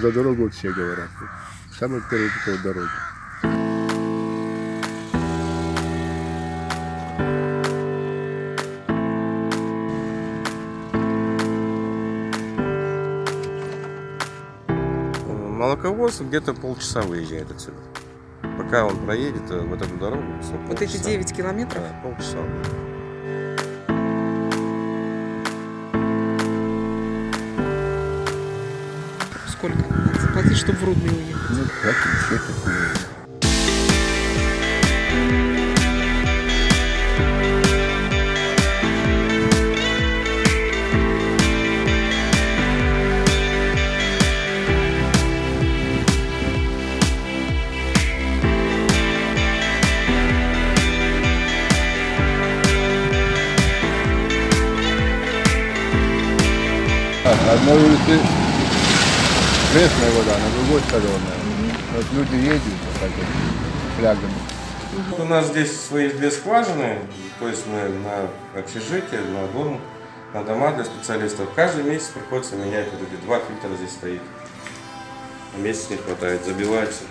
За дорогу вот все говорят. Самая первая вот эта вот дорога. Молоковоз где-то полчаса выезжает отсюда. Пока он проедет э, в эту дорогу, Вот эти полчаса. 9 километров? Да, полчаса. Сколько надо заплатить, чтобы в Рудный уехать? Ну, все такое. Одной улице пресная вода, на другой соленая. Вот люди ездят вот так вот, флягами. У нас здесь свои две скважины, то есть мы на общежитие, на дом, на дома для специалистов. Каждый месяц приходится менять вот эти два фильтра здесь стоит. Месяц не хватает, забивается.